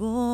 Boy.